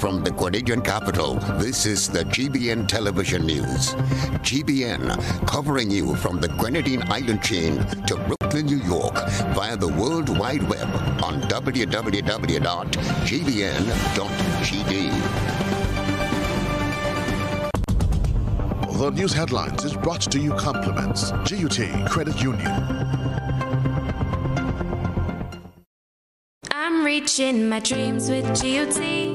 Live from the Grenadian capital, this is the GBN Television News. GBN covering you from the Grenadine Island chain to Brooklyn, New York via the World Wide Web on www.gbn.gd. The news headlines is brought to you compliments GUT Credit Union. I'm reaching my dreams with GUT.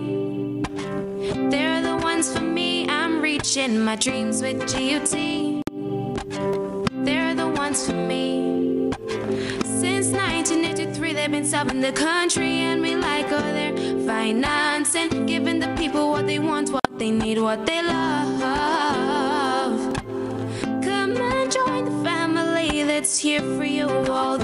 I'm my dreams with GUT. They're the ones for me. Since 1983, they've been serving the country, and we like all their financing, giving the people what they want, what they need, what they love. Come and join the family that's here for you all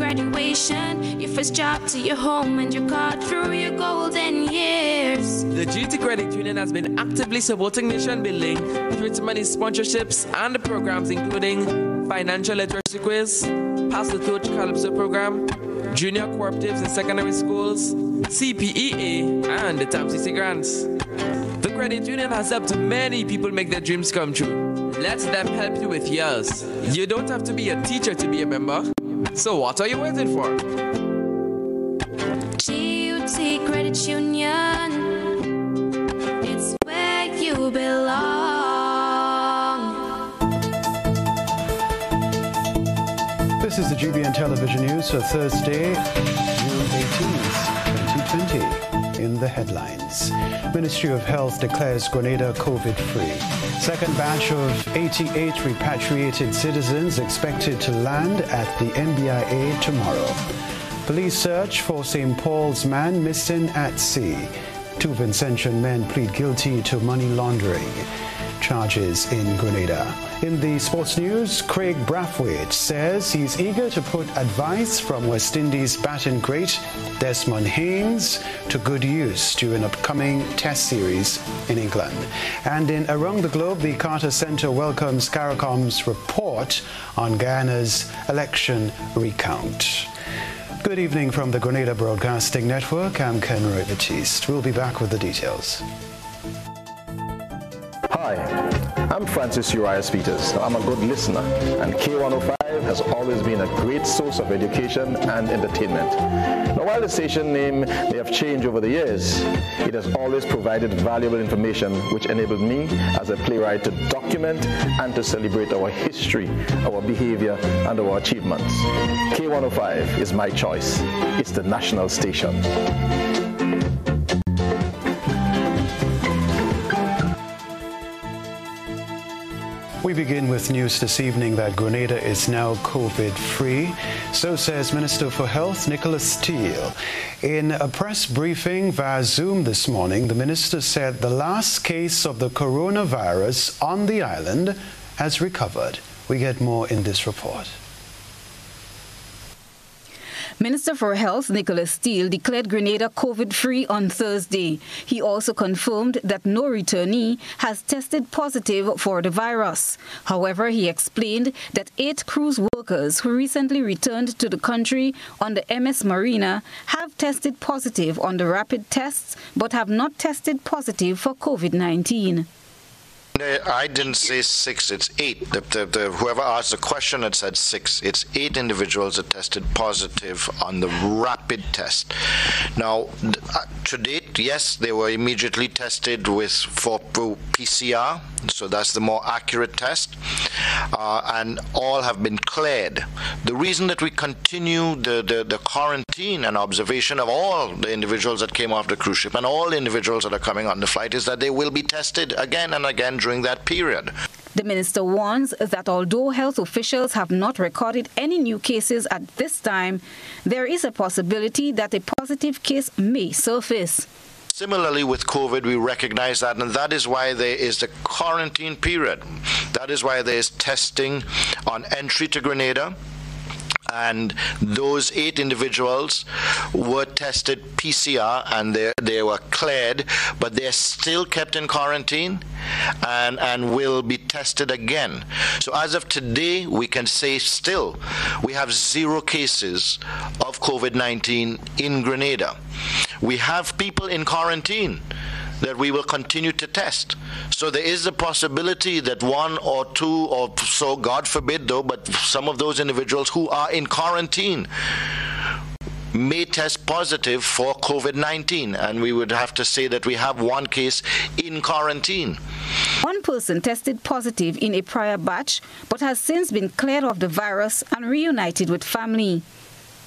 graduation, your first job to your home, and your card through your golden years. The GT Credit Union has been actively supporting nation building through its many sponsorships and programs, including financial literacy quiz, Pass the Torch Calypso program, junior cooperatives in secondary schools, CPEA, and the TAMCC grants. The credit union has helped many people make their dreams come true. Let them help you with yours. You don't have to be a teacher to be a member. So what are you waiting for? GUT Credit Union, it's where you belong. This is the GBN Television News for Thursday, June 18th, 2020. The headlines, Ministry of Health declares Grenada COVID-free. Second batch of 88 repatriated citizens expected to land at the MBIA tomorrow. Police search for St. Paul's man missing at sea. Two Vincentian men plead guilty to money laundering charges in Grenada. In the sports news, Kraigg Brathwaite says he's eager to put advice from West Indies batting great Desmond Haynes to good use during upcoming Test series in England. And in Around the Globe, the Carter Center welcomes CARICOM's report on Ghana's election recount. Good evening from the Grenada Broadcasting Network. I'm Kenroy Baptiste. We'll be back with the details. Hi, I'm Francis Urias Peters. I'm a good listener, and K105 has always been a great source of education and entertainment. Now, while the station name may have changed over the years, it has always provided valuable information which enabled me as a playwright to document and to celebrate our history, our behavior, and our achievements. K105 is my choice. It's the national station. We begin with news this evening that Grenada is now COVID free. So says Minister for Health Nicholas Steele. In a press briefing via Zoom this morning, the minister said the last case of the coronavirus on the island has recovered. We get more in this report. Minister for Health Nicholas Steele declared Grenada COVID-free on Thursday. He also confirmed that no returnee has tested positive for the virus. However, he explained that eight cruise workers who recently returned to the country on the MS Marina have tested positive on the rapid tests but have not tested positive for COVID-19. I didn't say six, it's eight. The, the, the, whoever asked the question had said six. It's eight individuals that tested positive on the rapid test. Now, uh, to date, yes, they were immediately tested with for PCR, so that's the more accurate test, uh, and all have been cleared. The reason that we continue the, the, the quarantine and observation of all the individuals that came off the cruise ship and all individuals that are coming on the flight is that they will be tested again and again during that period. The minister warns that although health officials have not recorded any new cases at this time, there is a possibility that a positive case may surface. Similarly, with COVID, we recognize that, and that is why there is the quarantine period. That is why there is testing on entry to Grenada and those eight individuals were tested PCR and they, they were cleared, but they're still kept in quarantine and, and will be tested again. So as of today, we can say still we have zero cases of COVID 19 in Grenada. we have people in quarantine that we will continue to test. So there is a possibility that one or two or so, God forbid though, but some of those individuals who are in quarantine may test positive for COVID 19. And we would have to say that we have one case in quarantine. One person tested positive in a prior batch but has since been cleared of the virus and reunited with family.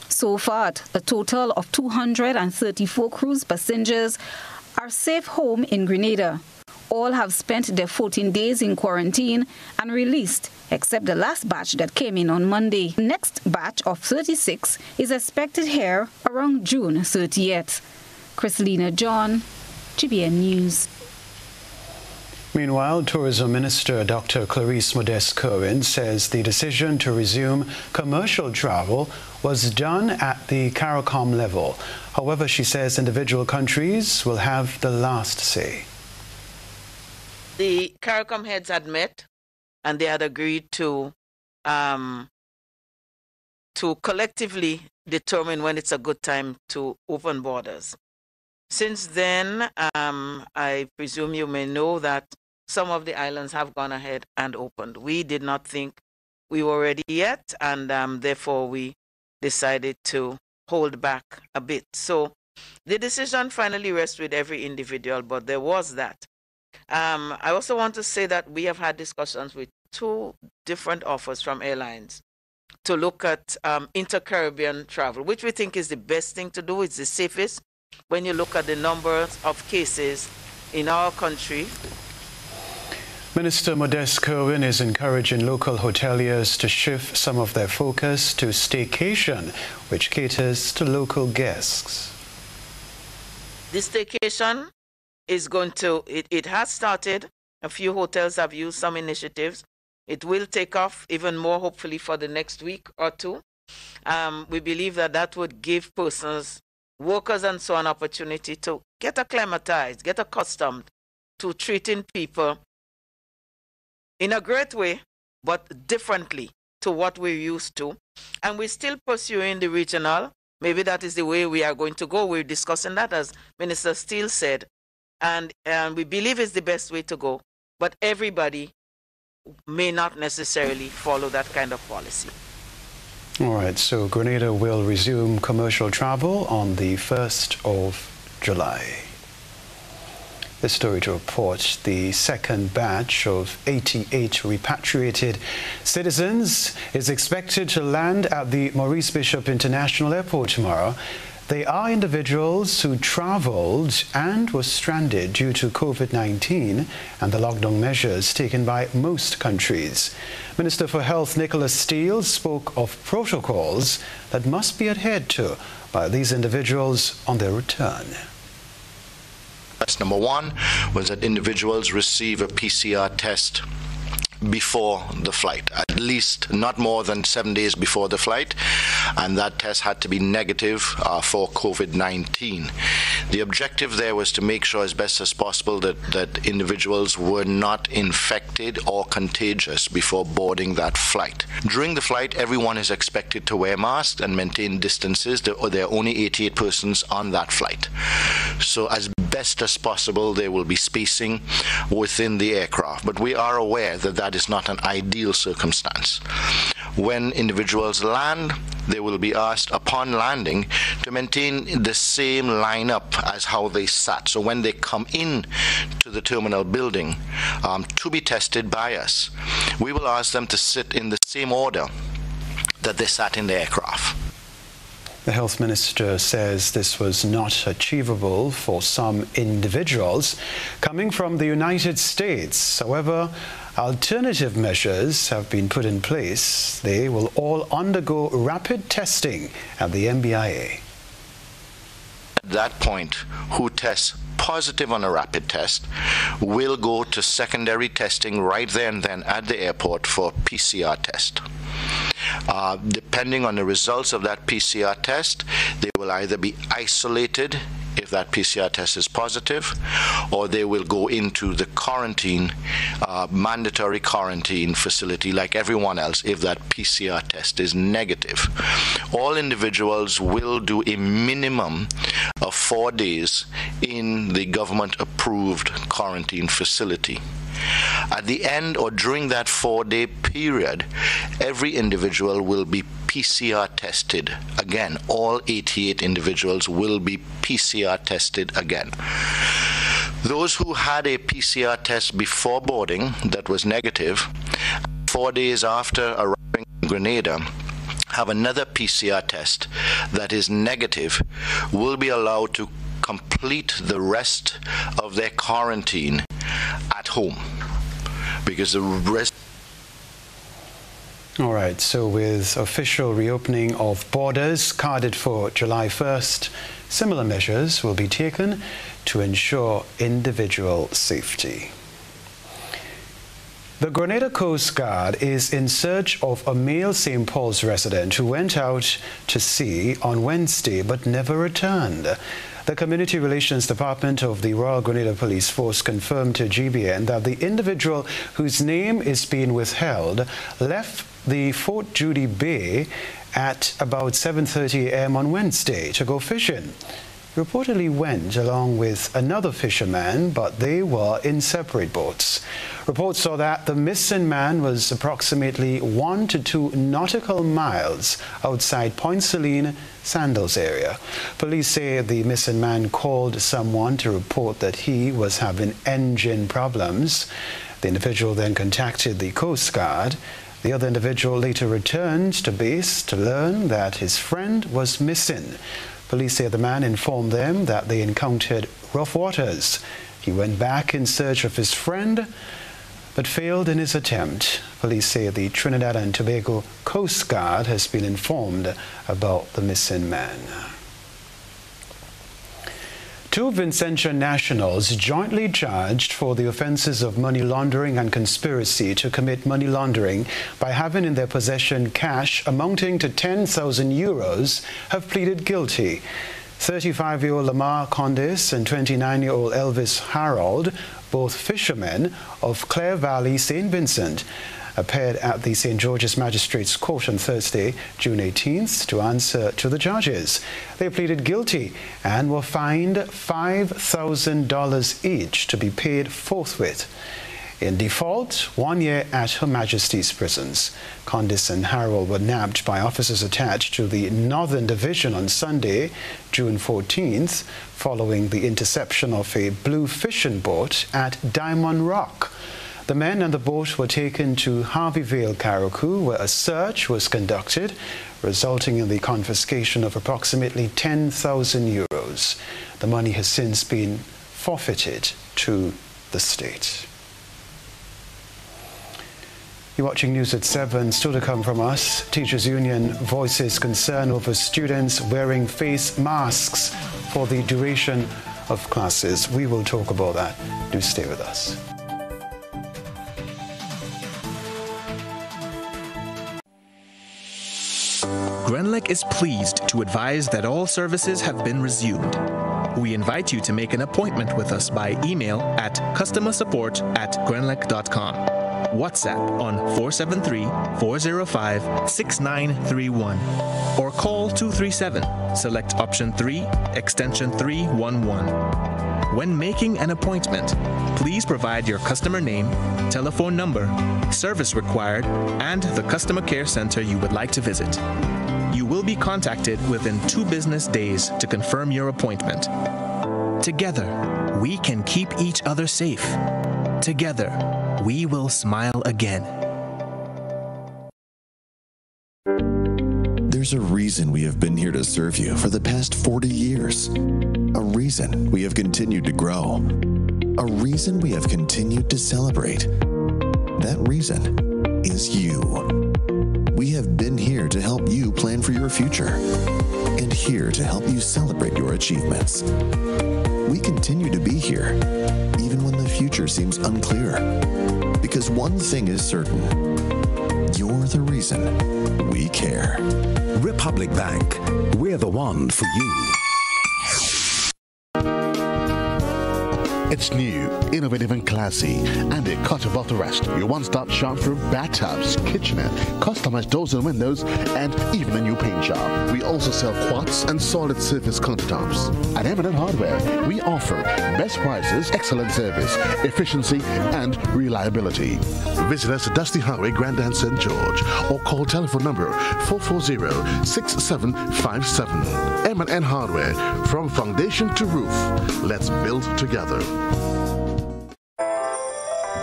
So far, a total of 234 cruise passengers are safe home in Grenada. All have spent their 14 days in quarantine and released, except the last batch that came in on Monday. Next batch of 36 is expected here around June 30th. Christelina John, GBN News. Meanwhile, Tourism Minister Dr. Clarice Modeste Curwen says the decision to resume commercial travel was done at the CARICOM level. However, she says individual countries will have the last say. The CARICOM heads had met and they had agreed to um, to collectively determine when it's a good time to open borders. Since then, um, I presume you may know that some of the islands have gone ahead and opened. We did not think we were ready yet, and um, therefore we decided to hold back a bit. So the decision finally rests with every individual, but there was that. Um, I also want to say that we have had discussions with two different offers from airlines to look at um, inter-Caribbean travel, which we think is the best thing to do. It's the safest when you look at the numbers of cases in our country Minister Modeste Curwen is encouraging local hoteliers to shift some of their focus to staycation, which caters to local guests. This staycation is going to, it, it has started. A few hotels have used some initiatives. It will take off even more, hopefully, for the next week or two. Um, we believe that that would give persons, workers, and so an opportunity to get acclimatized, get accustomed to treating people in a great way, but differently to what we're used to. And we're still pursuing the regional. Maybe that is the way we are going to go. We're discussing that, as Minister Steele said. And, and we believe it's the best way to go. But everybody may not necessarily follow that kind of policy. All right, so Grenada will resume commercial travel on the 1st of July. The story to report the second batch of 88 repatriated citizens is expected to land at the Maurice Bishop International Airport tomorrow. They are individuals who traveled and were stranded due to COVID-19 and the lockdown measures taken by most countries. Minister for Health Nicholas Steele spoke of protocols that must be adhered to by these individuals on their return. That's number one, was that individuals receive a PCR test before the flight, at least not more than seven days before the flight, and that test had to be negative uh, for COVID 19. The objective there was to make sure as best as possible that, that individuals were not infected or contagious before boarding that flight. During the flight, everyone is expected to wear masks and maintain distances. There, there are only 88 persons on that flight. So, as best as possible, there will be spacing within the aircraft. But we are aware that that is not an ideal circumstance. When individuals land, they will be asked upon landing to maintain the same lineup as how they sat. So when they come in to the terminal building um, to be tested by us, we will ask them to sit in the same order that they sat in the aircraft. The health minister says this was not achievable for some individuals coming from the United States. However, alternative measures have been put in place. They will all undergo rapid testing at the MBIA. At that point, who tests positive on a rapid test will go to secondary testing right there and then at the airport for PCR test. Uh, depending on the results of that PCR test, they will either be isolated if that PCR test is positive, or they will go into the quarantine, uh, mandatory quarantine facility like everyone else if that PCR test is negative. All individuals will do a minimum of four days in the government approved quarantine facility. At the end or during that four day period, every individual will be PCR tested again. All 88 individuals will be PCR tested again. Those who had a PCR test before boarding that was negative, four days after arriving in Grenada, have another PCR test that is negative, will be allowed to complete the rest of their quarantine at home because the rest all right, so with official reopening of borders carded for July 1st, similar measures will be taken to ensure individual safety. The Grenada Coast Guard is in search of a male St. Paul's resident who went out to sea on Wednesday but never returned. The Community Relations Department of the Royal Grenada Police Force confirmed to GBN that the individual whose name is being withheld left the Fort Jeudy Bay at about 7.30 a.m. on Wednesday to go fishing. Reportedly went along with another fisherman, but they were in separate boats. Reports saw that the missing man was approximately one to two nautical miles outside Point Salines, Sandals area. Police say the missing man called someone to report that he was having engine problems. The individual then contacted the Coast Guard. The other individual later returned to base to learn that his friend was missing. Police say the man informed them that they encountered rough waters. He went back in search of his friend but failed in his attempt. Police say the Trinidad and Tobago Coast Guard has been informed about the missing man. Two Vincentian nationals jointly charged for the offences of money laundering and conspiracy to commit money laundering by having in their possession cash amounting to 10,000 euros have pleaded guilty. 35-year-old Lamar Condis and 29-year-old Elvis Harold both fishermen of Clare Valley, St. Vincent, appeared at the St. George's Magistrates Court on Thursday, June 18th, to answer to the charges. They pleaded guilty and were fined $5,000 each to be paid forthwith. In default, one year at Her Majesty's prisons. Condis and Harrell were nabbed by officers attached to the Northern Division on Sunday, June 14th, following the interception of a blue fishing boat at Diamond Rock. The men and the boat were taken to Harvey Vale, Carriacou, where a search was conducted, resulting in the confiscation of approximately 10,000 euros. The money has since been forfeited to the state. You're watching News at 7. Still to come from us, Teachers Union voices concern over students wearing face masks for the duration of classes. We will talk about that. Do stay with us. Grenlec is pleased to advise that all services have been resumed. We invite you to make an appointment with us by email at customersupport at WhatsApp on 473 405 6931 or call 237. Select option 3, extension 311. When making an appointment, please provide your customer name, telephone number, service required, and the customer care center you would like to visit. You will be contacted within two business days to confirm your appointment. Together, we can keep each other safe. Together, we will smile again. There's a reason we have been here to serve you for the past 40 years. A reason we have continued to grow. A reason we have continued to celebrate. That reason is you. We have to help you plan for your future and here to help you celebrate your achievements. We continue to be here, even when the future seems unclear. Because one thing is certain you're the reason we care. Republic Bank, we're the one for you. It's new, innovative and classy, and it cut above the rest. Your one-stop shop for bathtubs, kitchenette, customized doors and windows, and even a new paint job. We also sell quartz and solid surface countertops. At M&N Hardware, we offer best prices, excellent service, efficiency, and reliability. Visit us at Dusty Highway, Grand Anse St. George, or call telephone number 440-6757. M&N Hardware, from foundation to roof. Let's build together.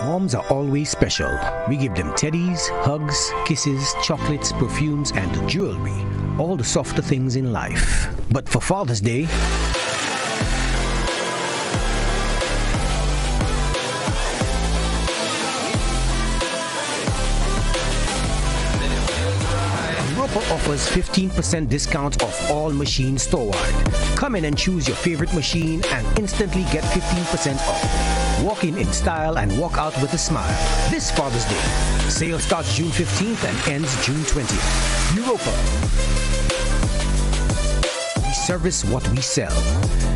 Moms are always special. We give them teddies, hugs, kisses, chocolates, perfumes, and jewelry. All the softer things in life. But for Father's Day, offers 15% discount off all machines store-wide. Come in and choose your favorite machine and instantly get 15% off. Walk in in style and walk out with a smile. This Father's Day. Sale starts June 15th and ends June 20th. Europa. We service what we sell.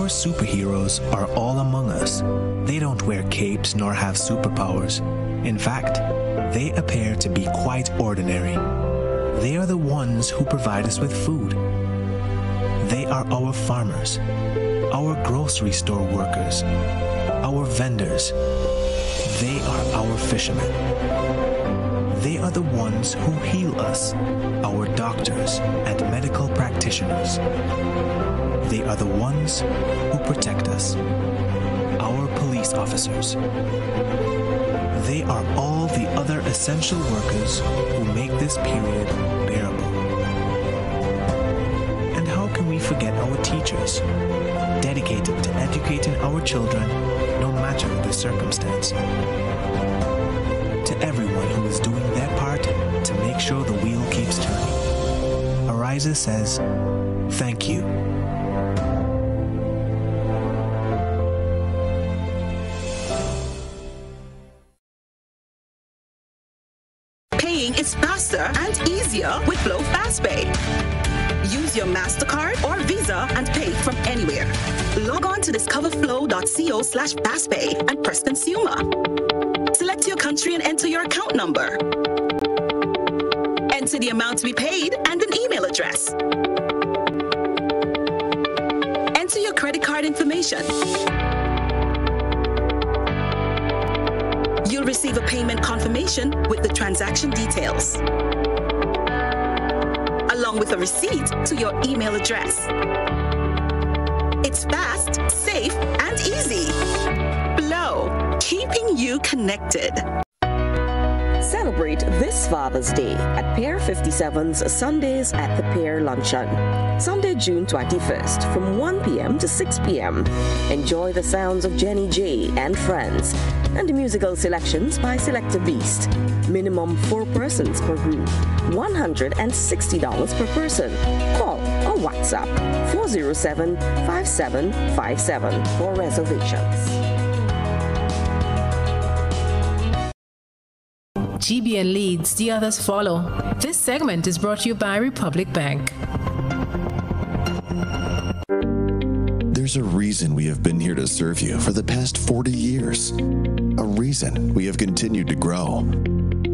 Our superheroes are all among us. They don't wear capes nor have superpowers. In fact, they appear to be quite ordinary. They are the ones who provide us with food. They are our farmers, our grocery store workers, our vendors. They are our fishermen. They are the ones who heal us, our doctors and medical practitioners. They are the ones who protect us, our police officers. They are all the other essential workers who make this period bearable. And how can we forget our teachers, dedicated to educating our children no matter the circumstance? To everyone who is doing their part to make sure the wheel keeps turning, Ariza says, thank you. Easier with Flow FastPay. Use your MasterCard or Visa and pay from anywhere. Log on to discoverflow.co slash fastpay and press consumer. Select your country and enter your account number. Enter the amount to be paid and an email address. Enter your credit card information. You'll receive a payment confirmation with the transaction details, along with a receipt to your email address. It's fast, safe, and easy. Flow, keeping you connected. Celebrate this Father's Day at Pier 57's Sundays at the Pier Luncheon. Sunday, June 21st from 1 p.m. to 6 p.m. Enjoy the sounds of Jenny J and friends and musical selections by Selector Beast. Minimum four persons per group. $160 per person. Call or WhatsApp 407 5757 for reservations. GBN leads, the others follow. This segment is brought to you by Republic Bank. There's a reason we have been here to serve you for the past 40 years. A reason we have continued to grow.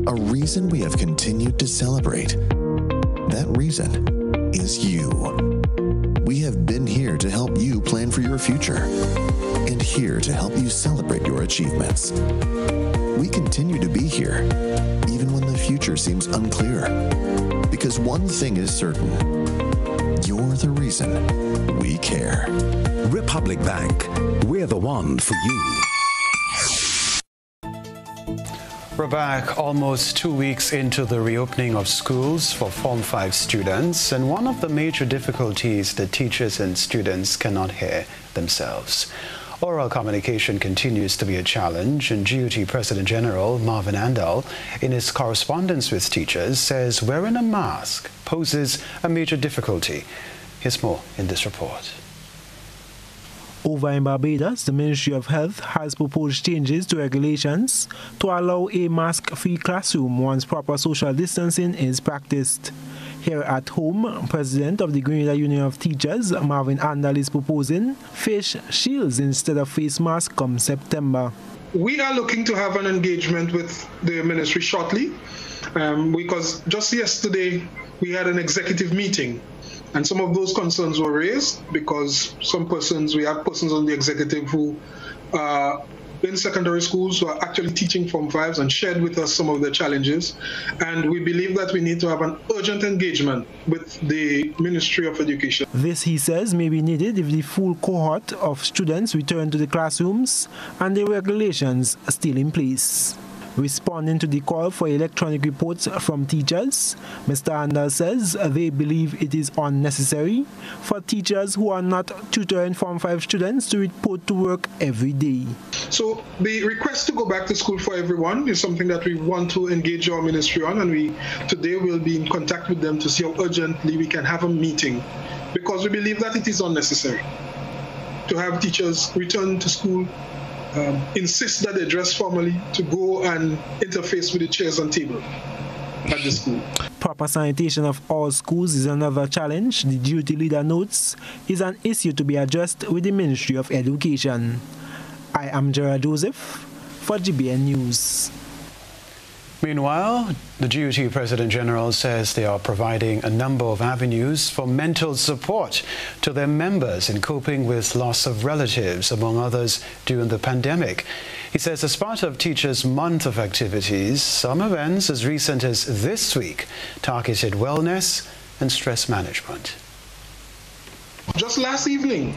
A reason we have continued to celebrate. That reason is you. We have been here to help you plan for your future and here to help you celebrate your achievements. We continue to be here, even when the future seems unclear. Because one thing is certain you're the reason we care. Republic Bank, we're the one for you. We're back almost two weeks into the reopening of schools for Form 5 students, and one of the major difficulties that teachers and students cannot hear themselves. Oral communication continues to be a challenge, and GUT President General Marvin Andall, in his correspondence with teachers, says wearing a mask poses a major difficulty. Here's more in this report. Over in Barbados, the Ministry of Health has proposed changes to regulations to allow a mask free classroom once proper social distancing is practiced. Here at home, President of the Grenada Union of Teachers, Marvin Andall, is proposing face shields instead of face masks come September. We are looking to have an engagement with the ministry shortly um, because just yesterday we had an executive meeting and some of those concerns were raised because some persons, we have persons on the executive who uh, in secondary schools who are actually teaching Form 5s and shared with us some of the challenges. And we believe that we need to have an urgent engagement with the Ministry of Education. This, he says, may be needed if the full cohort of students return to the classrooms and the regulations are still in place. Responding to the call for electronic reports from teachers, Mr. Andall says they believe it is unnecessary for teachers who are not tutoring Form 5 students to report to work every day. So the request to go back to school for everyone is something that we want to engage our ministry on and we today will be in contact with them to see how urgently we can have a meeting because we believe that it is unnecessary to have teachers return to school um, insist that they dress formally to go and interface with the chairs and table at the school. Proper sanitation of all schools is another challenge. The duty leader notes is an issue to be addressed with the Ministry of Education. I am Gerard Joseph for GBN News. Meanwhile, the GUT President General says they are providing a number of avenues for mental support to their members in coping with loss of relatives, among others, during the pandemic. He says as part of Teachers' Month of activities, some events as recent as this week targeted wellness and stress management. Just last evening,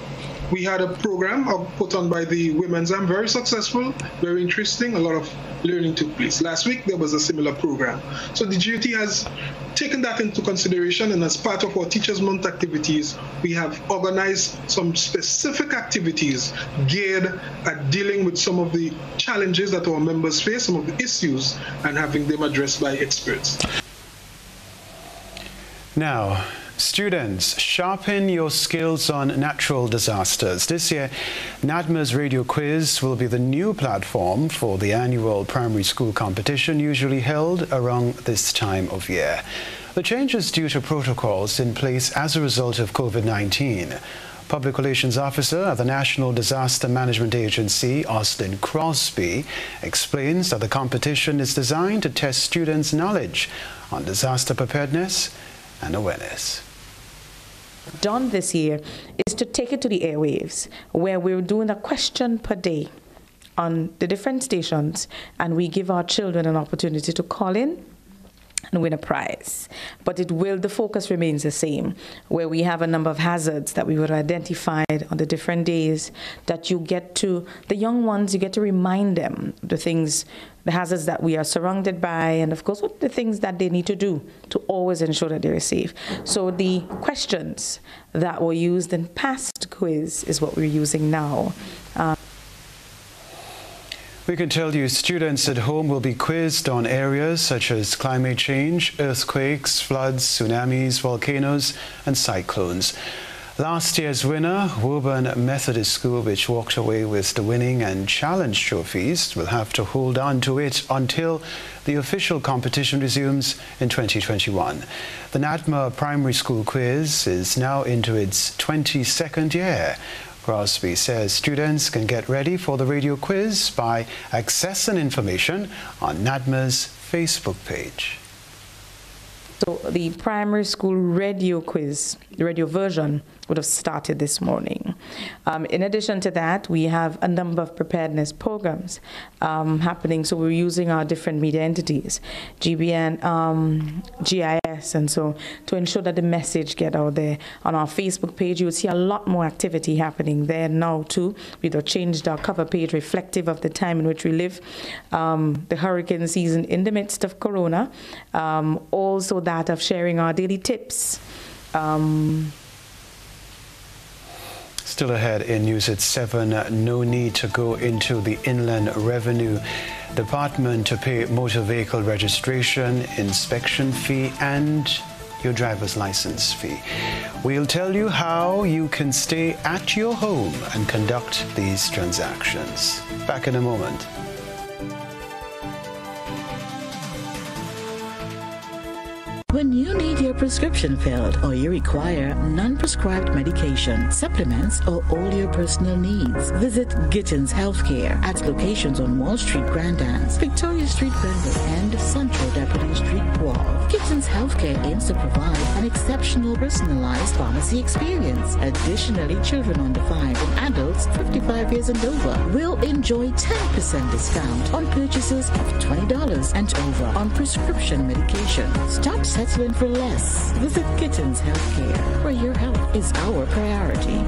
we had a program put on by the Women's Am, very successful, very interesting. A lot of learning took place. Last week, there was a similar program. So the GUT has taken that into consideration, and as part of our Teachers Month activities, we have organized some specific activities geared at dealing with some of the challenges that our members face, some of the issues, and having them addressed by experts. Now, Students, sharpen your skills on natural disasters. This year, NADMA's radio quiz will be the new platform for the annual primary school competition usually held around this time of year. The change is due to protocols in place as a result of COVID-19. Public Relations Officer at the National Disaster Management Agency, Austin Crosby, explains that the competition is designed to test students' knowledge on disaster preparedness and awareness done this year is to take it to the airwaves, where we're doing a question per day on the different stations, and we give our children an opportunity to call in and win a prize. But it will, the focus remains the same, where we have a number of hazards that we would have identified on the different days that you get to, the young ones, you get to remind them the things, the hazards that we are surrounded by, and of course, what the things that they need to do to always ensure that they're safe. So the questions that were used in past quiz is what we're using now. Um, we can tell you students at home will be quizzed on areas such as climate change, earthquakes, floods, tsunamis, volcanoes, and cyclones. Last year's winner, Woburn Methodist School, which walked away with the winning and challenge trophies, will have to hold on to it until the official competition resumes in 2021. The NADMA Primary School quiz is now into its 22nd year. Crosby says students can get ready for the radio quiz by accessing information on NADMA's Facebook page. So the primary school radio quiz, the radio version, would have started this morning. Um, in addition to that, we have a number of preparedness programs um, happening. So we're using our different media entities, GBN, um, GIS, and so to ensure that the message get out there. On our Facebook page, you will see a lot more activity happening there now too. We've changed our cover page reflective of the time in which we live, um, the hurricane season in the midst of Corona, um, also that of sharing our daily tips. Still ahead in News at 7, no need to go into the Inland Revenue Department to pay motor vehicle registration, inspection fee and your driver's license fee. We'll tell you how you can stay at your home and conduct these transactions. Back in a moment. When you need your prescription filled or you require non-prescribed medication, supplements, or all your personal needs, visit Gittins Healthcare at locations on Wall Street, Grand Anse, Victoria Street, Grenville, and Central Deputy Street, Wall. Gittins Healthcare aims to provide an exceptional personalized pharmacy experience. Additionally, children under 5 and adults 55 years and over will enjoy 10% discount on purchases of $20 and over on prescription medication. Stop settling for less. Visit Gittins Healthcare, where your health is our priority.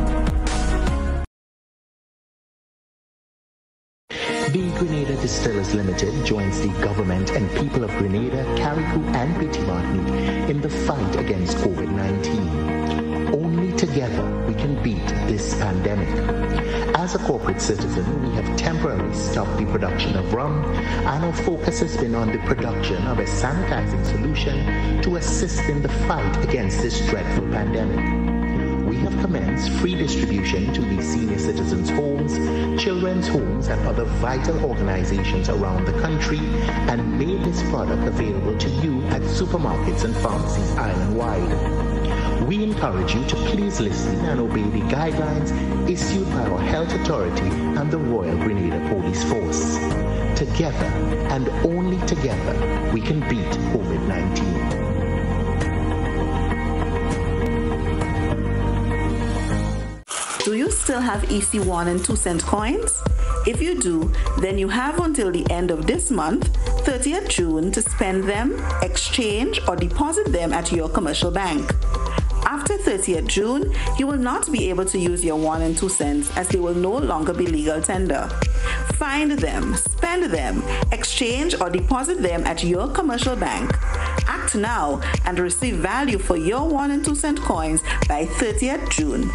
The Grenada Distillers Limited joins the government and people of Grenada, Carriacou, and Martinique in the fight against COVID-19. Only together we can beat this pandemic. As a corporate citizen, we have temporarily stopped the production of rum, and our focus has been on the production of a sanitizing solution to assist in the fight against this dreadful pandemic we have commenced free distribution to the senior citizens' homes, children's homes, and other vital organizations around the country and made this product available to you at supermarkets and pharmacies island-wide. We encourage you to please listen and obey the guidelines issued by our health authority and the Royal Grenada Police Force. Together, and only together, we can beat COVID-19. Do you still have EC 1 and 2 cent coins? If you do, then you have until the end of this month, 30th June, to spend them, exchange, or deposit them at your commercial bank. After 30th June, you will not be able to use your 1 and 2 cents as they will no longer be legal tender. Find them, spend them, exchange or deposit them at your commercial bank. Act now and receive value for your 1 and 2 cent coins by 30th June.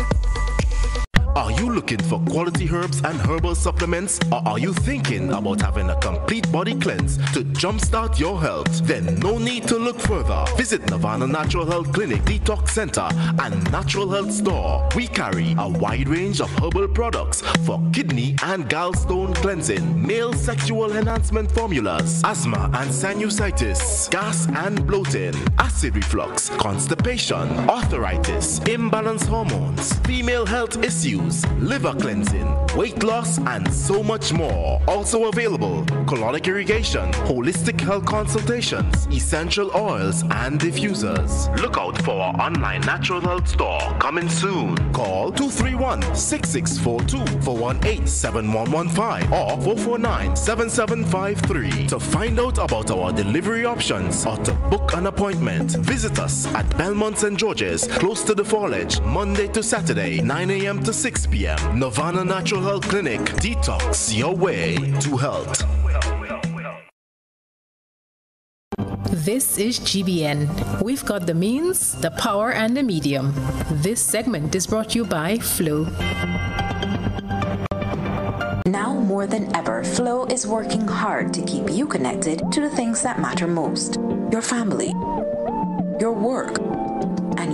Are you looking for quality herbs and herbal supplements? Or are you thinking about having a complete body cleanse to jumpstart your health? Then no need to look further. Visit Nirvana Natural Health Clinic Detox Center and Natural Health Store. We carry a wide range of herbal products for kidney and gallstone cleansing, male sexual enhancement formulas, asthma and sinusitis, gas and bloating, acid reflux, constipation, arthritis, imbalance hormones, female health issues, liver cleansing, weight loss, and so much more. Also available colonic irrigation, holistic health consultations, essential oils, and diffusers. Look out for our online natural health store coming soon. Call 231 6642 418 7115 or 449 7753 to find out about our delivery options or to book an appointment. Visit us at Belmont St. George's, close to the Foliage, Monday to Saturday, 9 a.m. to 6 p.m. Nirvana Natural Health Clinic. Detox your way to health. This is GBN. We've got the means, the power, and the medium. This segment is brought to you by Flow. Now more than ever, Flow is working hard to keep you connected to the things that matter most your family, your work, and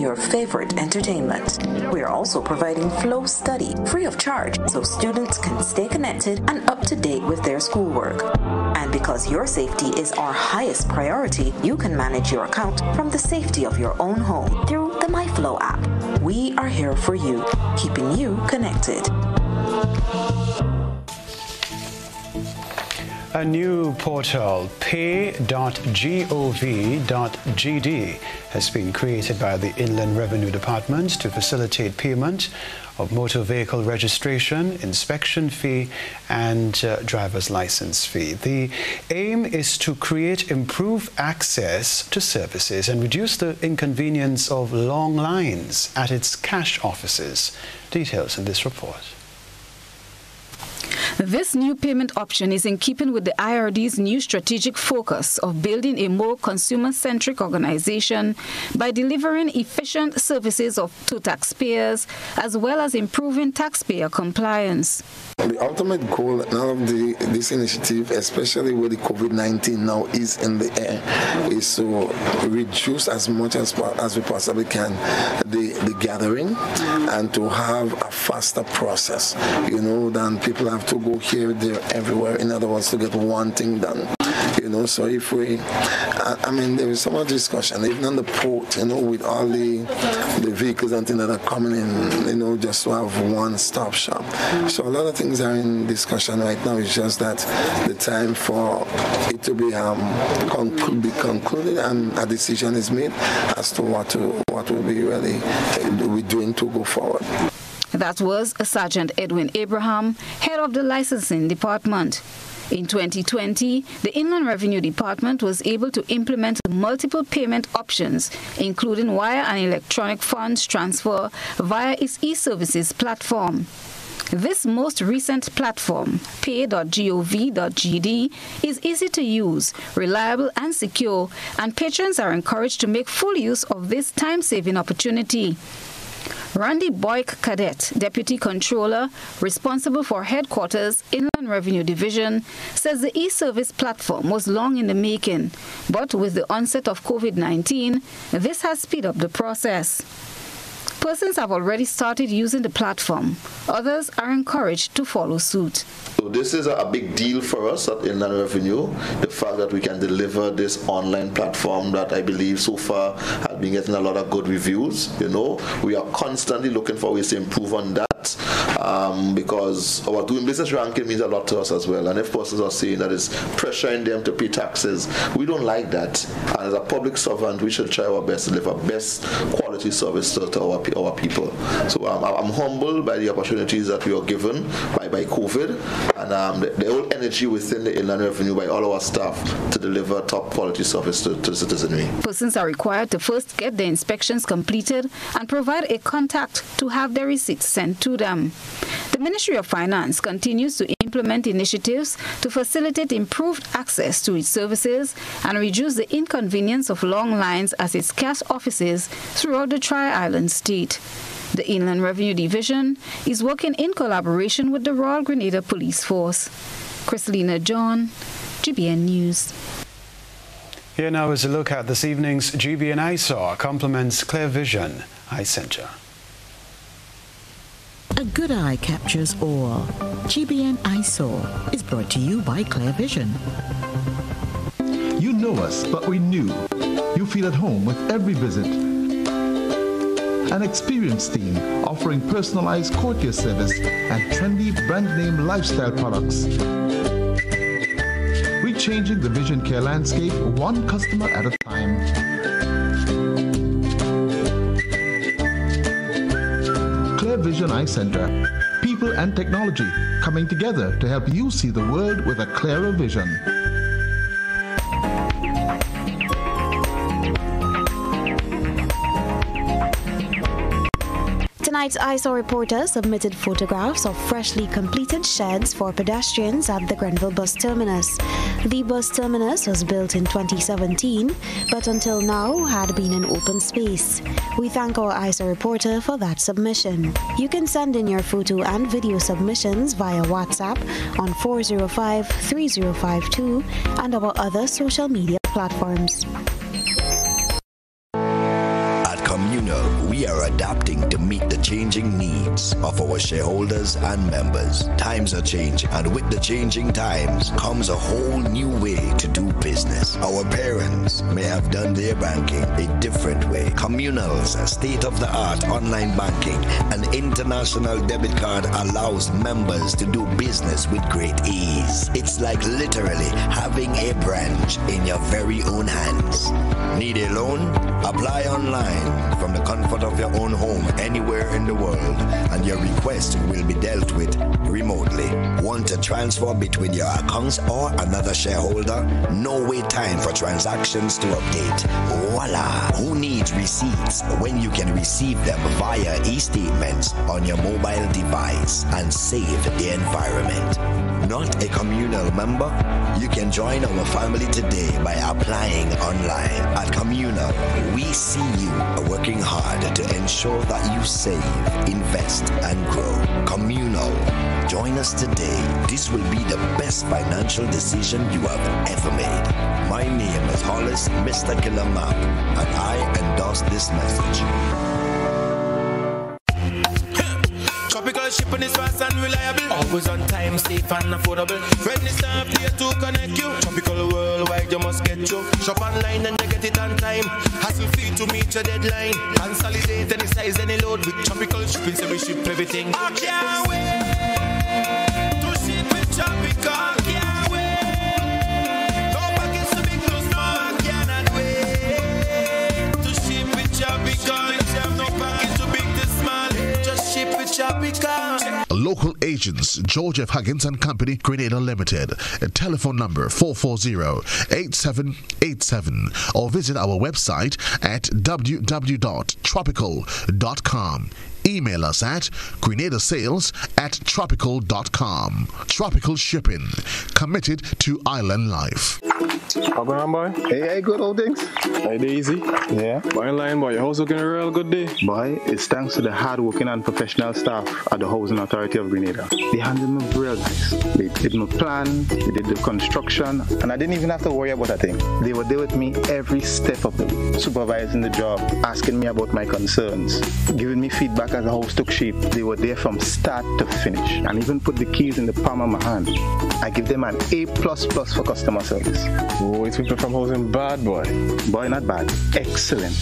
your favorite entertainment. We are also providing Flow Study free of charge so students can stay connected and up to date with their schoolwork. And because your safety is our highest priority, you can manage your account from the safety of your own home through the MyFlow app. We are here for you, keeping you connected. A new portal, pay.gov.gd, has been created by the Inland Revenue Department to facilitate payment of motor vehicle registration, inspection fee, and uh, driver's license fee. The aim is to create improved access to services and reduce the inconvenience of long lines at its cash offices. Details in this report. This new payment option is in keeping with the IRD's new strategic focus of building a more consumer-centric organization by delivering efficient services of, to taxpayers as well as improving taxpayer compliance. The ultimate goal now of the, this initiative, especially with the COVID-19 now is in the air, is to reduce as much as, as we possibly can the, the gathering and to have a faster process, you know, than people have to go here, there, everywhere, in other words, to get one thing done You know, so if we, I, I mean, there is so much discussion, even on the port, you know, with all the the vehicles and things that are coming in, you know, just to have one stop shop. So a lot of things are in discussion right now. It's just that the time for it to be um, con- be concluded and a decision is made as to what to, what will be really we doing to go forward. That was Sergeant Edwin Abraham, head of the licensing department. In 2020, the Inland Revenue Department was able to implement multiple payment options, including wire and electronic funds transfer via its e-services platform. This most recent platform, pay.gov.gd, is easy to use, reliable and secure, and patrons are encouraged to make full use of this time-saving opportunity. Randy Boyk Cadet, Deputy Controller, responsible for headquarters Inland Revenue Division, says the e-service platform was long in the making, but with the onset of COVID-19, this has speed up the process. Persons have already started using the platform. Others are encouraged to follow suit. So this is a big deal for us at Inland Revenue, the fact that we can deliver this online platform that I believe so far has been getting a lot of good reviews. You know, we are constantly looking for ways to improve on that um, because our doing business ranking means a lot to us as well. And if persons are saying that it's pressuring them to pay taxes, we don't like that. And as a public servant, we should try our best to deliver best quality service to, to our, our people. So um, I'm humbled by the opportunities that we are given by, by COVID and um, the, the, whole energy within the Inland Revenue by all our staff to deliver top quality service to, to citizenry. Persons are required to first get their inspections completed and provide a contact to have their receipts sent to them. The Ministry of Finance continues to implement initiatives to facilitate improved access to its services and reduce the inconvenience of long lines at its cash offices throughout the Tri-Island state. The Inland Revenue Division is working in collaboration with the Royal Grenada Police Force. Christelina John, GBN News. Here now is a look at this evening's GBN Eyesore complements Clear Vision Eye Center. A good eye captures all. GBN Eyesore is brought to you by Clear Vision. You know us, but we knew. You feel at home with every visit an experienced team offering personalized courtier service and trendy brand name lifestyle products. We're changing the vision care landscape one customer at a time. Vision Eye Center. People and technology coming together to help you see the world with a clearer vision. Tonight's Eyesore reporter submitted photographs of freshly completed sheds for pedestrians at the Grenville bus terminus. The bus terminus was built in 2017, but until now had been an open space. We thank our Eyesore reporter for that submission. You can send in your photo and video submissions via WhatsApp on 405 3052 and our other social media platforms. We are adapting to meet the changing needs of our shareholders and members. Times are changing, and with the changing times comes a whole new way to do business. Our parents may have done their banking a different way. Communals, state of the art online banking, an international debit card allows members to do business with great ease. It's like literally having a branch in your very own hands. Need a loan? Apply online from the comfort of your own home anywhere in the world, and your request will be dealt with remotely. Want to transfer between your accounts or another shareholder? No wait time for transactions to update. Voila! Who needs receipts when you can receive them via e-statements on your mobile device and save the environment? Not a communal member? You can join our family today by applying online. At Communal, we see you working hard to ensure that you save, invest, and grow. Communal. Join us today. This will be the best financial decision you have ever made. My name is Hollis Mr. Killer and I endorse this message. Tropical shipping is fast and reliable. Always on time, safe and affordable. Friendly staff here to connect you. Tropical worldwide, you must get you. Shop online and you get it on time. Hassle free to meet your deadline. Consolidate any size, any load with tropical shipping, so we ship everything. I can't wait Local agents, George F. Huggins and Company, Grenada Limited. Telephone number 440-8787 or visit our website at www.tropical.com. Email us at grenadasales at tropical.com. Tropical Shipping, committed to island life. How going on, boy? Hey, hey, good old things. Hey, Daisy. Yeah. Boy, in line, boy. Your house looking a real good day. Boy, it's thanks to the hard-working and professional staff at the Housing Authority of Grenada. They handled me real nice. They did my plan, they did the construction, and I didn't even have to worry about a thing. They were there with me every step of the way, supervising the job, asking me about my concerns, giving me feedback as the house took shape. They were there from start to finish, and even put the keys in the palm of my hand. I give them an A plus plus for customer service. Oh, it's people from housing bad, boy. Boy, not bad. Excellent.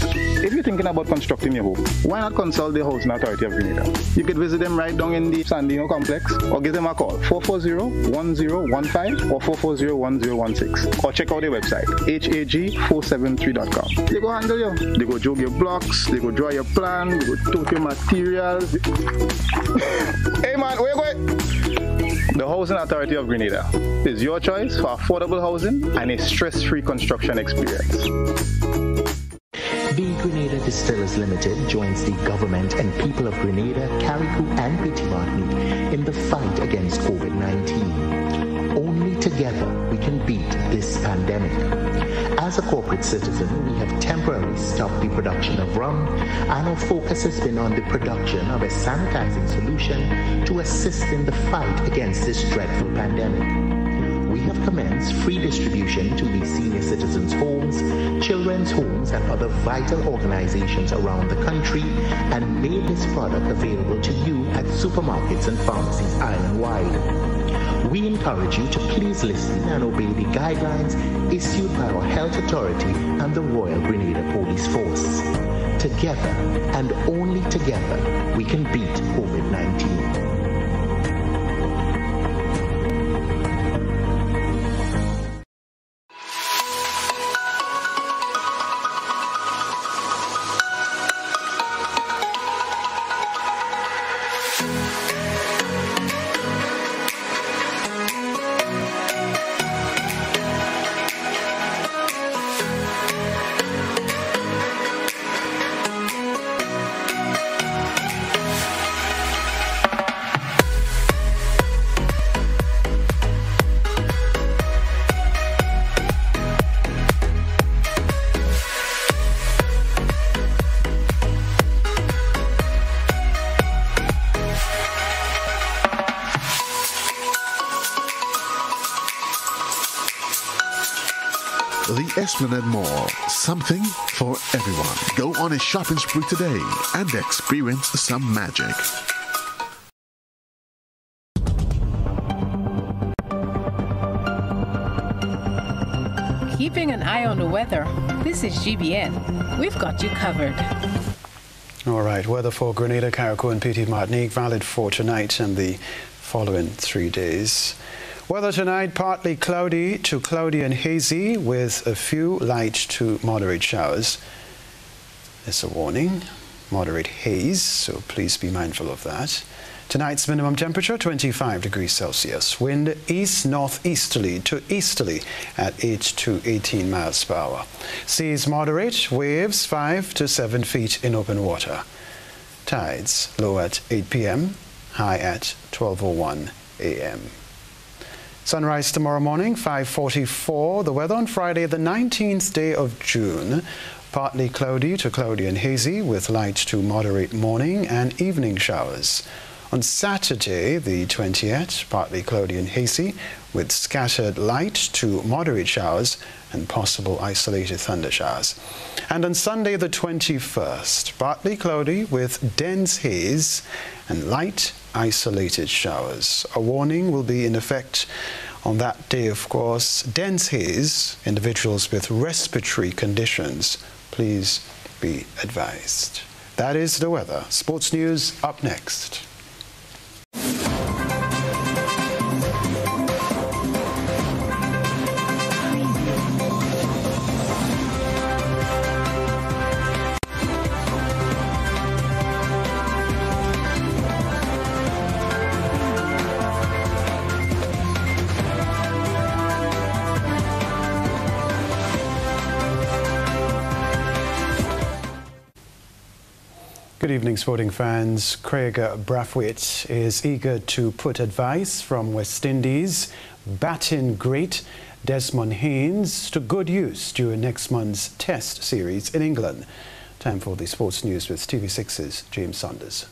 If you're thinking about constructing your home, why not consult the Housing Authority of Grenada? You could visit them right down in the Sandino complex or give them a call 440-1015 or 440-1016 or check out their website hag473.com. They go handle you. They go jog your blocks, they go draw your plan, they go tote your materials. hey man, where you going? The Housing Authority of Grenada is your choice for affordable housing and a stress-free construction experience. The Grenada Distillers Limited joins the government and people of Grenada, Carriacou, and Petit Martinique in the fight against COVID-19. Together we can beat this pandemic. As a corporate citizen, we have temporarily stopped the production of rum, and our focus has been on the production of a sanitizing solution to assist in the fight against this dreadful pandemic we have commenced free distribution to the senior citizens' homes, children's homes, and other vital organizations around the country and made this product available to you at supermarkets and pharmacies island-wide. We encourage you to please listen and obey the guidelines issued by our health authority and the Royal Grenada Police Force. Together, and only together, we can beat COVID-19. The Esplanade Mall, something for everyone. Go on a shopping spree today and experience some magic. Keeping an eye on the weather. This is GBN. We've got you covered. All right, weather for Grenada, Carriacou, and Petit Martinique valid for tonight and the following three days. Weather tonight partly cloudy to cloudy and hazy with a few light to moderate showers. It's a warning, moderate haze, so please be mindful of that. Tonight's minimum temperature 25 degrees Celsius. Wind east northeasterly to easterly at 8 to 18 miles per hour. Seas moderate, waves 5 to 7 feet in open water. Tides low at 8 p.m., high at 12:01 a.m. Sunrise tomorrow morning 5:44. The weather on Friday, the 19th day of June. Partly cloudy to cloudy and hazy with light to moderate morning and evening showers. On Saturday, the 20th, partly cloudy and hazy with scattered light to moderate showers and possible isolated thunder showers. And on Sunday, the 21st, partly cloudy with dense haze and light isolated showers. A warning will be in effect On that day, of course, dense haze, individuals with respiratory conditions, please be advised. That is the weather. Sports news up next. Good evening, sporting fans. Kraigg Brathwaite is eager to put advice from West Indies batting great Desmond Haynes to good use during next month's Test series in England. Time for the sports news with TV6's James Saunders.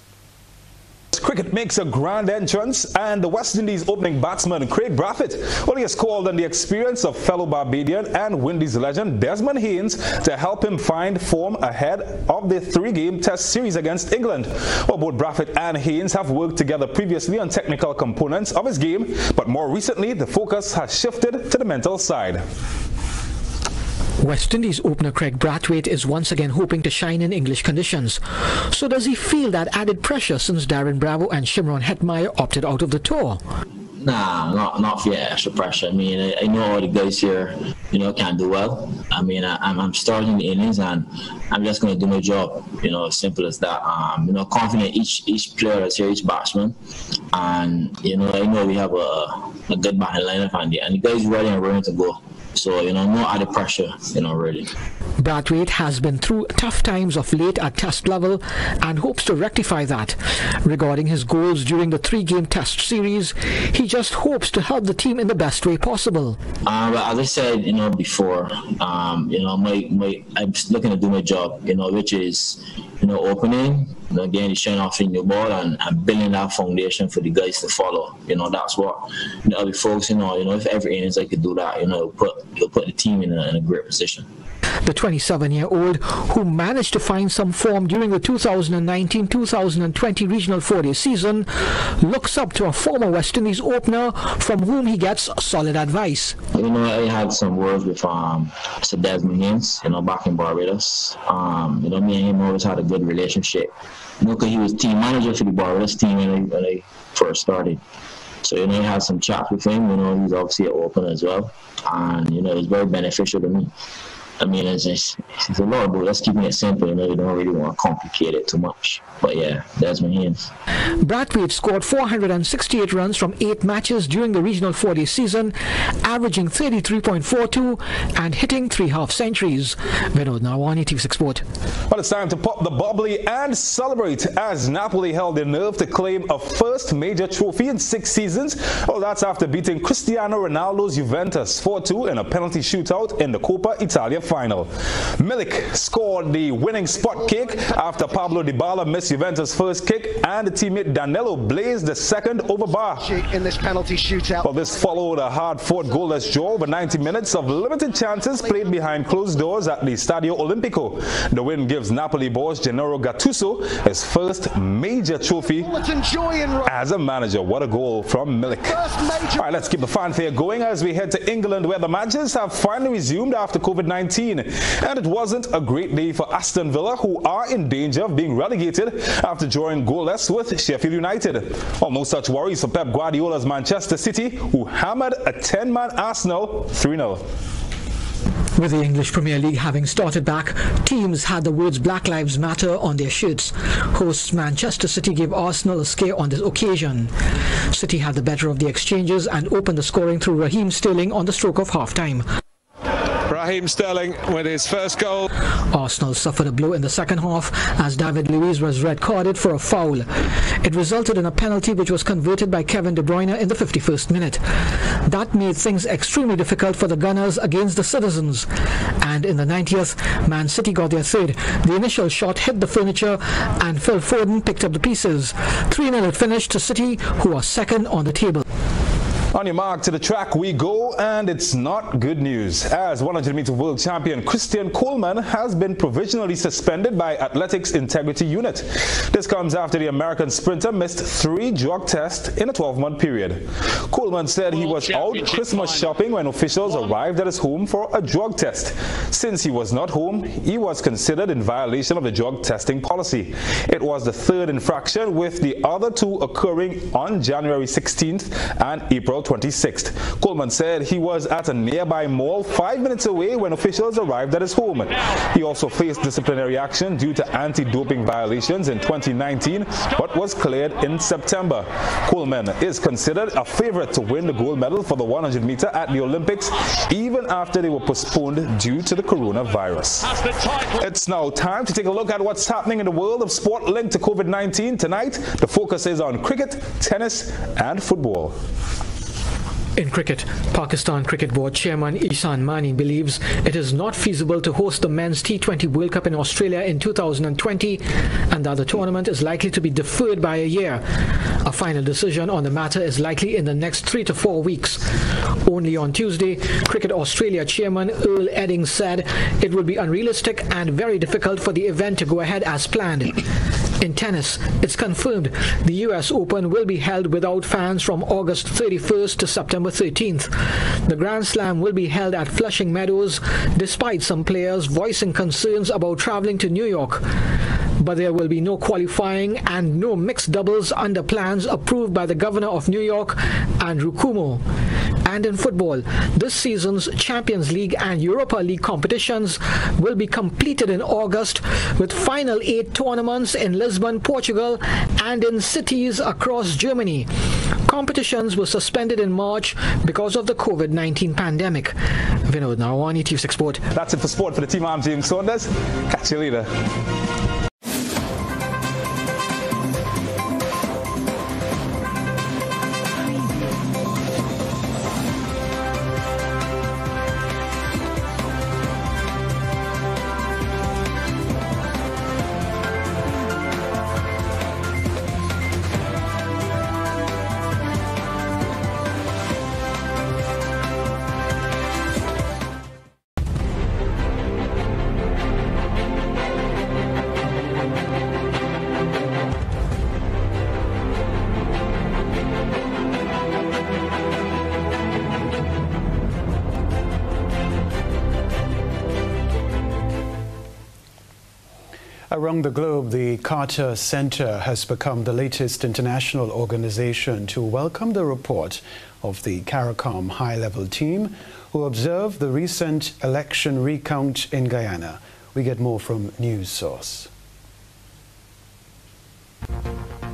Cricket makes a grand entrance and the West Indies opening batsman Kraigg Brathwaite well he has called on the experience of fellow Barbadian and Windies legend Desmond Haynes to help him find form ahead of the three-game test series against England. Well both Brathwaite and Haynes have worked together previously on technical components of his game but more recently the focus has shifted to the mental side. West Indies opener Kraigg Brathwaite is once again hoping to shine in English conditions. So does he feel that added pressure since Darren Bravo and Shimron Hetmyer opted out of the tour? Nah, not not for extra pressure. I mean, I, I, know all the guys here, you know, can do well. I mean, I, am I'm, I'm starting the innings and I'm just going to do my job. You know, simple as that. Um, you know, confident each each player that's here, each batsman, and you know, I know we have a, a good batting lineup and the, and the guys ready and ready to go. So, you know, no added pressure, you know, really. Brathwaite has been through tough times of late at test level and hopes to rectify that. Regarding his goals during the three-game test series, he just hopes to help the team in the best way possible. Uh, but as I said, you know, before, um, you know, my, my, I'm looking to do my job, you know, which is, you know, opening, again, he's showing off in the ball and, and building that foundation for the guys to follow. You know, that's what you know, I'll be focusing on. You know, if every innings I could do that, you know, put you'll put the team in a, in a great position. The 27 year old, who managed to find some form during the 2019 2020 Regional 40 season, looks up to a former West Indies opener from whom he gets solid advice. You know, I had some words with um, Sir Desmond Haynes, you know, back in Barbados. Um, you know, me and him always had a good relationship. You know, because he was team manager for the Barbados team when I, when I first started. So, you know, I had some chats with him. You know, he's obviously an opener as well. And, you know, it was very beneficial to me. I mean, it's, it's, it's a lot, but let's keep it simple. You know, you don't really want to complicate it too much. But yeah, that's my hands. Brathwaite scored 468 runs from eight matches during the Regional 40 season, averaging 33.42 and hitting three half centuries. Vinod Narwani, TV6 Sport. Well, it's time to pop the bubbly and celebrate as Napoli held their nerve to claim a first major trophy in six seasons. Well, that's after beating Cristiano Ronaldo's Juventus 4-2 in a penalty shootout in the Coppa Italia final. Milik scored the winning spot kick after Pablo Dybala missed Juventus' first kick and teammate Danilo blazed the second over bar. In this penalty shootout. Well, this followed a hard-fought goalless draw over 90 minutes of limited chances played behind closed doors at the Stadio Olimpico. The win gives Napoli boss Gennaro Gattuso his first major trophy as a manager. What a goal from Milik. All right, let's keep the fanfare going as we head to England where the matches have finally resumed after COVID-19. And it wasn't a great day for Aston Villa who are in danger of being relegated after drawing goalless with Sheffield United. No such worries for Pep Guardiola's Manchester City who hammered a 10-man Arsenal 3-0. With the English Premier League having started back, teams had the words Black Lives Matter on their shirts. Hosts Manchester City gave Arsenal a scare on this occasion. City had the better of the exchanges and opened the scoring through Raheem Sterling on the stroke of half-time. Raheem Sterling with his first goal. Arsenal suffered a blow in the second half as David Luiz was red carded for a foul. It resulted in a penalty which was converted by Kevin De Bruyne in the 51st minute. That made things extremely difficult for the Gunners against the Citizens. And in the 90th, Man City got their third. The initial shot hit the furniture and Phil Foden picked up the pieces. 3-0 it finished to City, who are second on the table. On your mark to the track we go, and it's not good news, as 100 meter world champion Christian Coleman has been provisionally suspended by Athletics Integrity Unit. This comes after the American sprinter missed three drug tests in a 12-month period. Coleman said he was out Christmas shopping when officials arrived at his home for a drug test. Since he was not home, he was considered in violation of the drug testing policy. It was the third infraction, with the other two occurring on January 16th and April April 26th. Coleman said he was at a nearby mall five minutes away when officials arrived at his home. He also faced disciplinary action due to anti-doping violations in 2019, but was cleared in September. Coleman is considered a favorite to win the gold medal for the 100 meter at the Olympics, even after they were postponed due to the coronavirus. It's now time to take a look at what's happening in the world of sport linked to COVID-19. Tonight, the focus is on cricket, tennis, and football. In cricket, Pakistan Cricket Board Chairman Ehsan Mani believes it is not feasible to host the Men's T20 World Cup in Australia in 2020 and that the tournament is likely to be deferred by a year. A final decision on the matter is likely in the next three to four weeks. Only on Tuesday, Cricket Australia Chairman Earl Eddings said it would be unrealistic and very difficult for the event to go ahead as planned. In tennis, it's confirmed the US Open will be held without fans from August 31st to September 13th. The Grand Slam will be held at Flushing Meadows despite some players voicing concerns about traveling to New York. But there will be no qualifying and no mixed doubles under plans approved by the Governor of New York, Andrew Cuomo. And in football, this season's Champions League and Europa League competitions will be completed in August with final eight tournaments in Lisbon, Portugal, and in cities across Germany. Competitions were suspended in March because of the COVID 19 pandemic. Vinod Narawani, TV6 Sport. That's it for sport for the team. I'm James Saunders. Catch you later. Around the globe, the Carter Center has become the latest international organization to welcome the report of the CARICOM high-level team who observed the recent election recount in Guyana. We get more from News Source.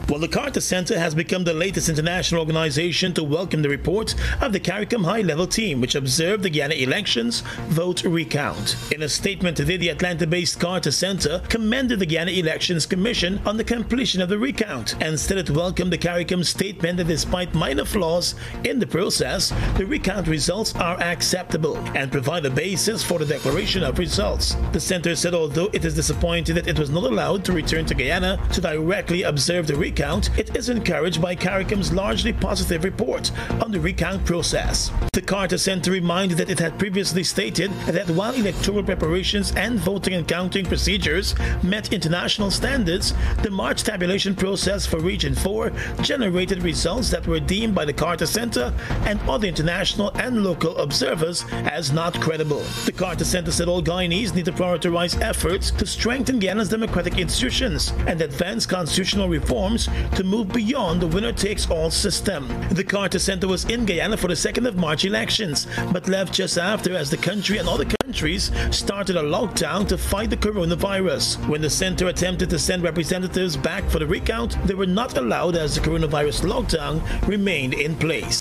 Well, the Carter Center has become the latest international organization to welcome the report of the CARICOM high-level team, which observed the Guyana elections vote recount. In a statement today, the Atlanta-based Carter Center commended the Guyana Elections Commission on the completion of the recount and said it welcomed the CARICOM statement that despite minor flaws in the process, the recount results are acceptable and provide a basis for the declaration of results. The center said although it is disappointed that it was not allowed to return to Guyana to directly observe the recount, recount, it is encouraged by CARICOM's largely positive report on the recount process. The Carter Center reminded that it had previously stated that while electoral preparations and voting and counting procedures met international standards, the March tabulation process for Region 4 generated results that were deemed by the Carter Center and other international and local observers as not credible. The Carter Center said all Guyanese need to prioritize efforts to strengthen Guyana's democratic institutions and advance constitutional reforms to move beyond the winner takes all system. The Carter Center was in Guyana for the 2nd of March elections, but left just after as the country and other countries started a lockdown to fight the coronavirus. When the center attempted to send representatives back for the recount, they were not allowed as the coronavirus lockdown remained in place.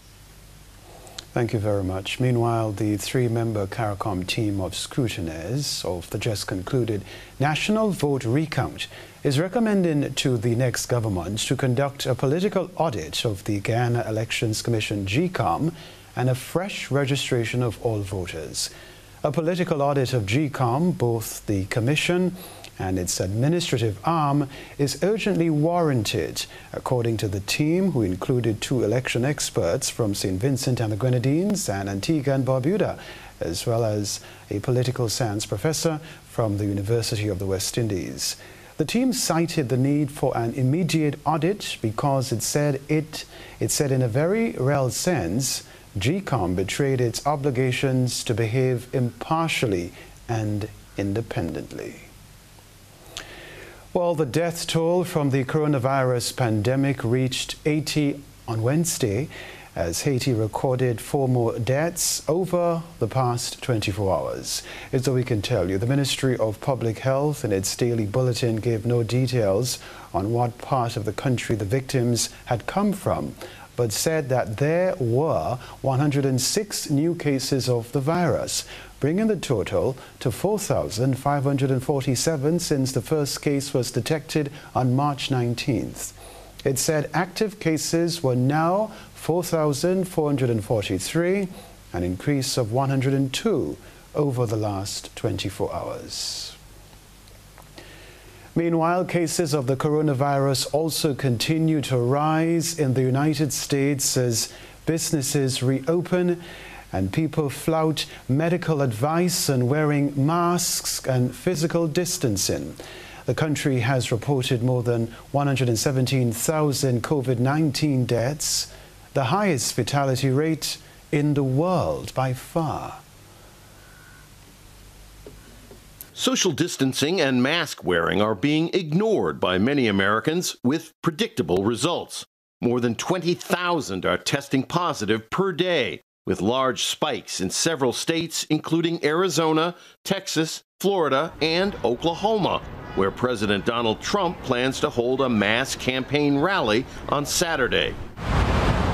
Thank you very much. Meanwhile, the three-member CARICOM team of scrutineers of the just concluded national vote recount is recommending to the next government to conduct a political audit of the Guyana Elections Commission GECOM and a fresh registration of all voters. A political audit of GECOM, both the Commission and its administrative arm is urgently warranted, according to the team, who included two election experts from St. Vincent and the Grenadines and Antigua and Barbuda, as well as a political science professor from the University of the West Indies. The team cited the need for an immediate audit because it said it, it said in a very real sense, GECOM betrayed its obligations to behave impartially and independently. Well, the death toll from the coronavirus pandemic reached 80 on Wednesday as Haiti recorded four more deaths over the past 24 hours. As though we can tell you, the Ministry of Public Health in its daily bulletin gave no details on what part of the country the victims had come from, but said that there were 106 new cases of the virus, bringing the total to 4,547 since the first case was detected on March 19th. It said active cases were now 4,443, an increase of 102 over the last 24 hours. Meanwhile, cases of the coronavirus also continue to rise in the United States as businesses reopen and people flout medical advice on wearing masks and physical distancing. The country has reported more than 117,000 COVID 19 deaths, the highest fatality rate in the world by far. Social distancing and mask wearing are being ignored by many Americans with predictable results. More than 20,000 are testing positive per day, with large spikes in several states, including Arizona, Texas, Florida, and Oklahoma, where President Donald Trump plans to hold a mass campaign rally on Saturday.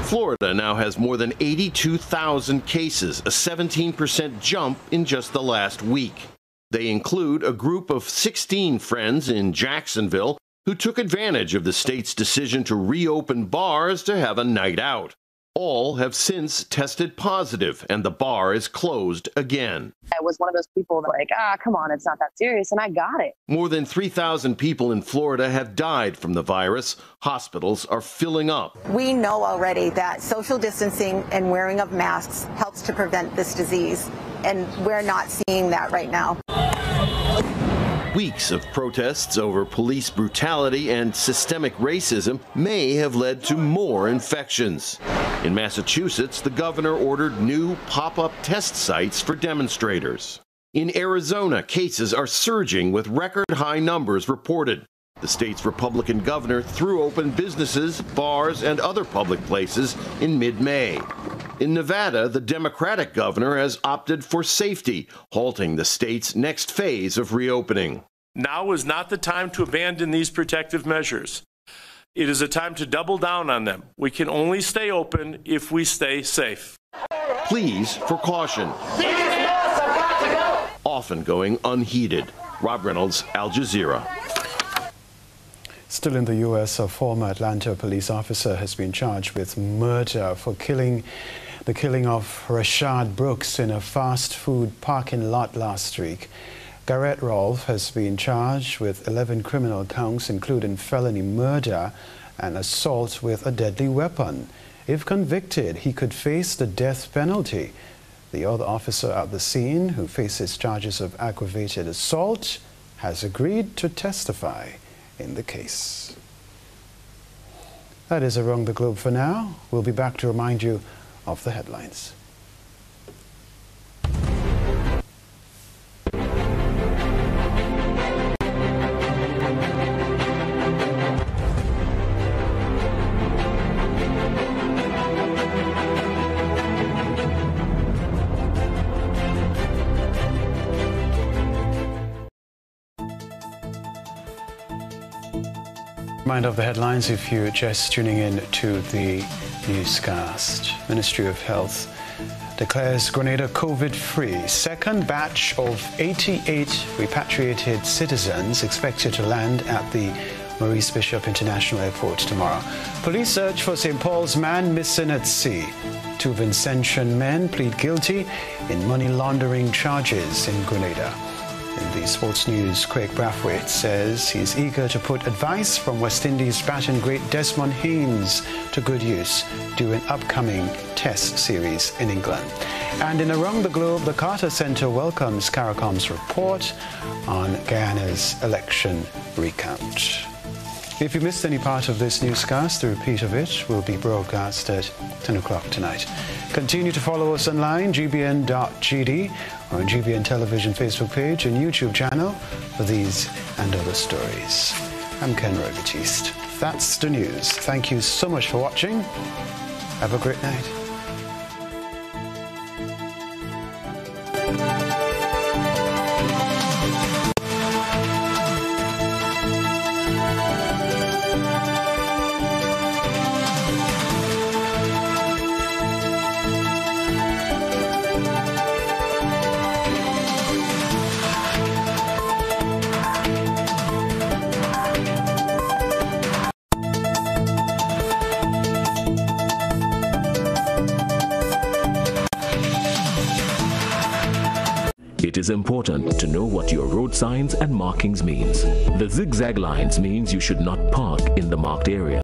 Florida now has more than 82,000 cases, a 17% jump in just the last week. They include a group of 16 friends in Jacksonville who took advantage of the state's decision to reopen bars to have a night out. All have since tested positive, and the bar is closed again. I was one of those people that, like, ah, come on, it's not that serious, and I got it. More than 3,000 people in Florida have died from the virus. Hospitals are filling up. We know already that social distancing and wearing of masks helps to prevent this disease, and we're not seeing that right now. Weeks of protests over police brutality and systemic racism may have led to more infections. In Massachusetts, the governor ordered new pop up test sites for demonstrators. In Arizona, cases are surging with record high numbers reported. The state's Republican governor threw open businesses, bars, and other public places in mid May. In Nevada, the Democratic governor has opted for safety, halting the state's next phase of reopening. Now is not the time to abandon these protective measures. It is a time to double down on them. We can only stay open if we stay safe. Pleas for caution. Often going unheeded. Rob Reynolds, Al Jazeera. Still in the U.S., a former Atlanta police officer has been charged with murder for killing the killing of Rayshard Brooks in a fast food parking lot last week. Garrett Rolfe has been charged with 11 criminal counts, including felony murder and assault with a deadly weapon. If convicted, he could face the death penalty. The other officer at the scene, who faces charges of aggravated assault, has agreed to testify in the case. That is around the globe for now. We'll be back to remind you of the headlines. Mind of the headlines if you're just tuning in to the newscast. Ministry of Health declares Grenada COVID free. Second batch of 88 repatriated citizens expected to land at the Maurice Bishop International Airport tomorrow. Police search for St. Paul's man missing at sea. Two Vincentian men plead guilty in money laundering charges in Grenada. In the sports news, Kraigg Brathwaite says he's eager to put advice from West Indies batting great Desmond Haynes to good use during upcoming Test series in England. And in Around the Globe, the Carter Center welcomes CARICOM's report on Guyana's election recount. If you missed any part of this newscast, the repeat of it will be broadcast at 10 o'clock tonight. Continue to follow us online, gbn.gd, or on GBN Television Facebook page and YouTube channel for these and other stories. I'm Kenroy. That's the news. Thank you so much for watching. Have a great night. Is important to know what your road signs and markings means. The zigzag lines means you should not park in the marked area.